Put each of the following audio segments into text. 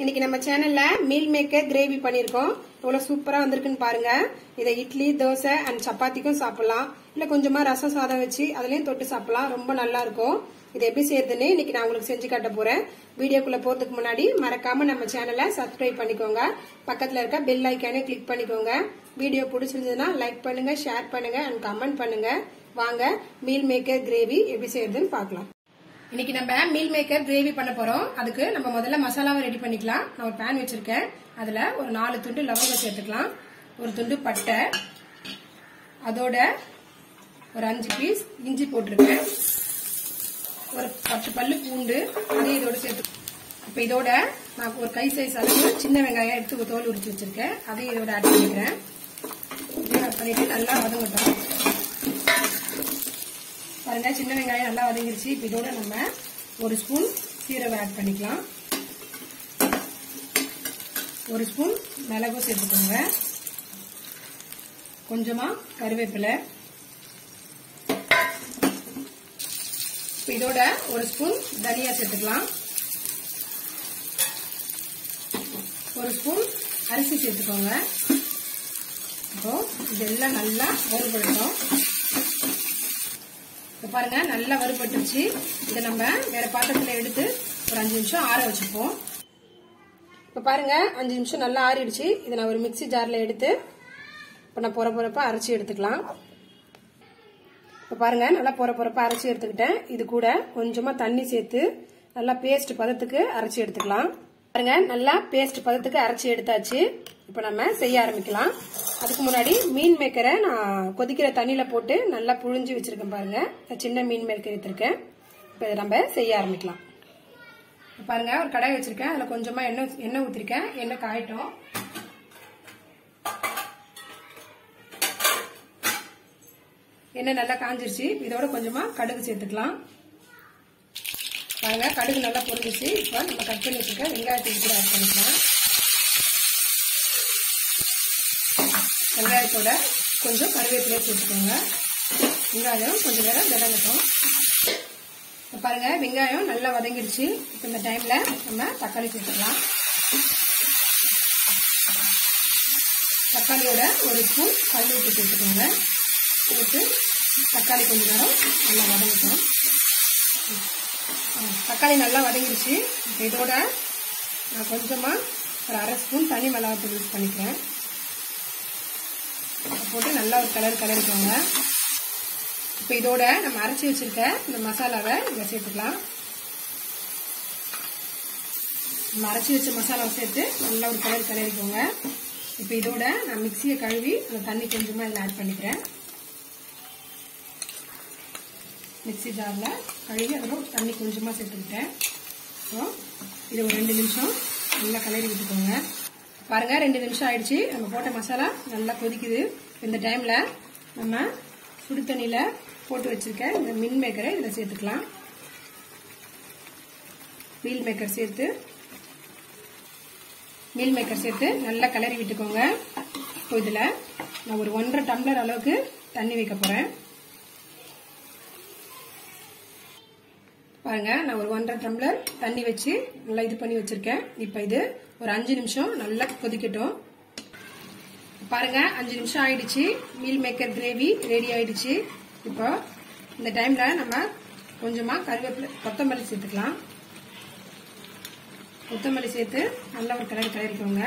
இன்னைக்கு நம்ம சேனல்ல மீல் மேக்கர் கிரேவி பண்ணிருக்கோம். எவ்வளவு சூப்பரா வந்திருக்குன்னு பாருங்க. இதை இட்லி தோசை அண்ட் சப்பாத்திக்கும் சாப்பிடலாம். இல்ல கொஞ்சமா ரசம் சாதம் வச்சு அதுலயும் தொட்டு சாப்பிடலாம். ரொம்ப நல்லா இருக்கும். இதை எப்படி செய்யறதுன்னு இன்னைக்கு நான் உங்களுக்கு செஞ்சு காட்ட போறேன். வீடியோக்குள்ள போறதுக்கு முன்னாடி மறக்காம நம்ம சேனலை சப்ஸ்கிரைப் பண்ணிக்கோங்க. பக்கத்துல இருக்க பெல் ஐக்கானே கிளிக் பண்ணிக்கோங்க. வீடியோ பிடிச்சிருந்ததுன்னா லைக் பண்ணுங்க ஷேர் பண்ணுங்க அண்ட் கமெண்ட் பண்ணுங்க. வாங்க மீல் மேக்கர் கிரேவி எப்படி செய்யறதுன்னு பார்க்கலாம். இன்னைக்கு நம்ம மீல் மேக்கர் கிரேவி பண்ண போறோம். அதுக்கு நம்ம முதல்ல மசாலாவை ரெடி பண்ணிக்கலாம். நான் ஒரு பேன் வச்சிருக்கேன். அதுல ஒரு நாலு துண்டு லவங்கம் சேர்த்துக்கலாம். ஒரு துண்டு பட்டை. அதோட ஒரு அஞ்சு பீஸ் இஞ்சி போட்டிருக்கேன். ஒரு பத்து பல்லு பூண்டு அதையும் இதோட சேர்த்து இப்போ இதோட நான் ஒரு கை சைஸ் அளவு சின்ன வெங்காயம் எடுத்து தோல் உரிச்சு வச்சிருக்கேன். அதையும் இதோட ஆட் பண்ணிக்கிறேன். இதையும் பண்ணிட்டு நல்லா வதங்கட்டும். பாருங்க. சின்ன வெங்காயம் நல்லா வதங்கிருச்சு. இப்போ இதோட நம்ம ஒரு ஸ்பூன் சீரகம் ஆட் பண்ணிக்கலாம். ஒரு ஸ்பூன் மிளகும் சேர்த்துக்கோங்க. கொஞ்சமா கருவேப்பிலை. இப்போ இதோட ஒரு ஸ்பூன் தனியா சேர்த்துக்கலாம். ஒரு ஸ்பூன் அரிசி சேர்த்துக்கோங்க. இப்போ இதெல்லாம் நல்லா வறுபடட்டும் பாருங்க நல்லா வறுபட்டுருச்சு. இதை நம்ம வேற பாத்திரத்துல எடுத்து ஒரு அஞ்சு நிமிஷம் ஆற வச்சுப்போம். இப்போ பாருங்க அஞ்சு நிமிஷம் நல்லா ஆறிடுச்சு. இதை நான் ஒரு மிக்சி ஜார்ல எடுத்து இப்போ நான் பொற பொறப்பா அரைச்சி எடுத்துக்கலாம். இப்போ பாருங்க நல்லா பொற பொறப்ப அரைச்சி எடுத்துக்கிட்டேன். இது கூட கொஞ்சமா தண்ணி சேர்த்து நல்லா பேஸ்ட் பதத்துக்கு அரைச்சி எடுத்துக்கலாம். பாருங்க நல்லா பேஸ்ட் பதத்துக்கு அரைச்சி எடுத்தாச்சு. இப்போ நம்ம செய்ய ஆரம்பிக்கலாம். அதுக்கு முன்னாடி மீன் மேக்கரை நான் கொதிக்கிற தண்ணியில போட்டு நல்லா புழிஞ்சு வச்சிருக்கேன் பாருங்க. சின்ன மீன் மேக்கர் எடுத்திருக்கேன். இப்போ இதை நம்ம செய்ய ஆரம்பிக்கலாம். பாருங்க ஒரு கடாய் வச்சிருக்கேன். அதுல கொஞ்சமா எண்ணெய் எண்ணெய் ஊத்திருக்கேன். எண்ணெய் காயட்டும். எண்ணெய் நல்லா காஞ்சிருச்சு. இதோட கொஞ்சமா கடுகு சேர்த்துக்கலாம். பாருங்கள் கடுகு நல்லா பொரிஞ்சிச்சு. இப்போ நம்ம கட் பண்ணி வச்சிருக்க வெங்காயத்துக்கு கூட ஆட் பண்ணிக்கலாம். வெங்காயத்தோட கொஞ்சம் கருவேப்பிலையை சேர்த்துக்கோங்க வெங்காயம் கொஞ்சம் நேரம் விதங்கட்டும். இப்போ வெங்காயம் நல்லா வதங்கிடுச்சு. இப்போ இந்த டைமில் நம்ம தக்காளி சேர்த்துக்கலாம். தக்காளியோட ஒரு ஸ்பூன் கல் உப்பு சேர்த்துக்கோங்க. சேர்த்து தக்காளி கொஞ்ச நேரம் நல்லா வதங்கட்டும். தக்காளி நல்லா வதங்கிடுச்சு இப்போ இதோட நான் கொஞ்சமாக ஒரு அரை ஸ்பூன் தனி மிளகாத்தூள் யூஸ் பண்ணிக்கிறேன். போட்டு நல்லா ஒரு கலர் கலரிக்கோங்க இப்போ இதோட நம்ம அரைச்சி வச்சுருக்க இந்த மசாலாவை இதில் சேர்த்துக்கலாம். நம்ம அரைச்சி வச்ச மசாலாவை சேர்த்து நல்லா ஒரு கலர் கலரிக்கோங்க இப்போ இதோட நான் மிக்சியை கழுவி அந்த தண்ணி கொஞ்சமாக இதில் ஆட் பண்ணிக்கிறேன். மிக்சி ஜாரில் கழுவி அதில் தண்ணி கொஞ்சமாக சேர்த்துக்கிட்டேன். ஸோ இது ஒரு ரெண்டு நிமிஷம் நல்லா கலரி விட்டுக்கோங்க. பாருங்கள் ரெண்டு நிமிஷம் ஆயிடுச்சு. நம்ம போட்ட மசாலா நல்லா கொதிக்குது. இந்த டைமில் நம்ம சுடு தண்ணியில் போட்டு வச்சிருக்க இந்த மின் மேக்கரை இதில் சேர்த்துக்கலாம். மீல் மேக்கர் சேர்த்து மீல் மேக்கர் சேர்த்து நல்லா கலரி விட்டுக்கோங்க. இப்போ இதில் நான் ஒரு ஒன்றரை டம்ளர் அளவுக்கு தண்ணி வைக்க போகிறேன் பாருங்க நான் ஒரு ஒன்றரை டம்ளர் தண்ணி வச்சு நல்லா இது பண்ணி வச்சிருக்கேன். இப்போ இது ஒரு அஞ்சு நிமிஷம் நல்லா கொதிக்கட்டும். பாருங்க அஞ்சு நிமிஷம் ஆயிடுச்சு. மீல் மேக்கர் கிரேவி ரெடி ஆயிடுச்சு. இப்போ இந்த டைம்ல நம்ம கொஞ்சமா கருவேப்பிலை கொத்தமல்லி சேர்த்துக்கலாம். கொத்தமல்லி சேர்த்து நல்லா ஒரு கலர் கலரிக்கோங்க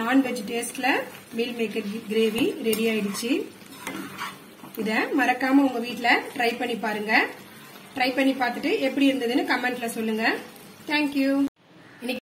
நான்வெஜ் டேஸ்ட்ல மீல் மேக்கர் கிரேவி ரெடி ஆயிடுச்சு. இதை மறக்காம உங்க வீட்டில் ட்ரை பண்ணி பாருங்க. ட்ரை பண்ணி பார்த்துட்டு எப்படி இருந்ததுன்னு கமெண்ட்ல சொல்லுங்க. தேங்க்யூ